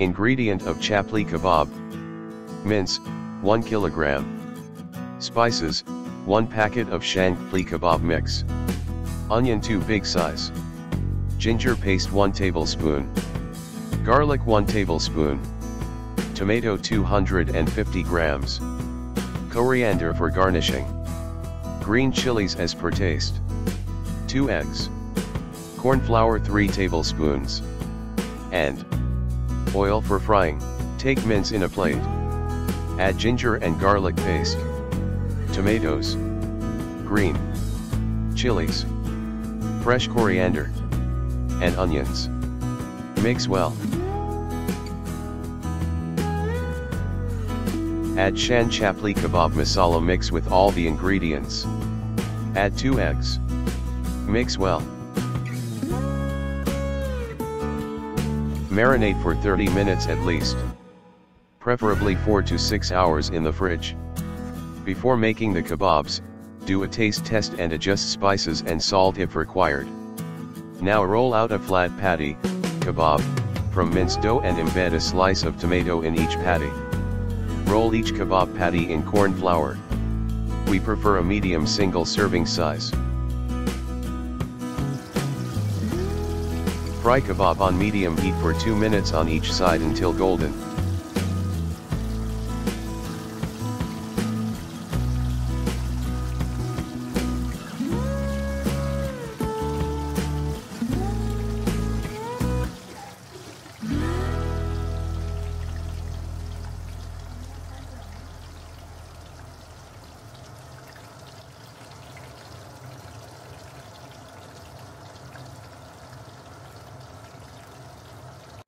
Ingredient of chapli kebab. Mince, 1 kilogram. Spices, 1 packet of Shan chapli kebab mix. Onion 2 big size. Ginger paste 1 tablespoon. Garlic 1 tablespoon. Tomato 250 grams. Coriander for garnishing. Green chilies as per taste. 2 eggs. Corn flour 3 tablespoons. And oil for frying, take mince in a plate. Add ginger and garlic paste. Tomatoes. Green. Chilies. Fresh coriander. And onions. Mix well. Add Shan Chapli Kebab Masala mix with all the ingredients. Add 2 eggs. Mix well. Marinate for 30 minutes at least. Preferably 4 to 6 hours in the fridge. Before making the kebabs, do a taste test and adjust spices and salt if required. Now roll out a flat patty, kebab, from minced dough and embed a slice of tomato in each patty. Roll each kebab patty in corn flour. We prefer a medium single serving size. Fry kebab on medium heat for 2 minutes on each side until golden.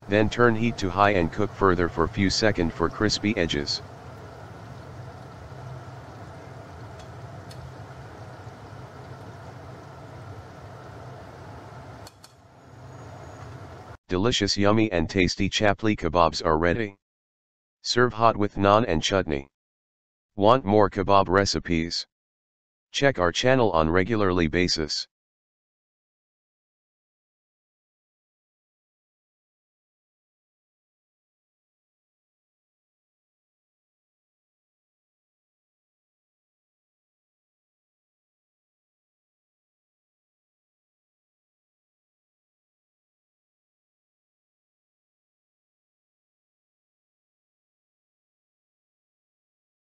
Then turn heat to high and cook further for few second for crispy edges. Delicious yummy and tasty chapli kebabs are ready. Serve hot with naan and chutney. Want more kebab recipes? Check our channel on regularly basis.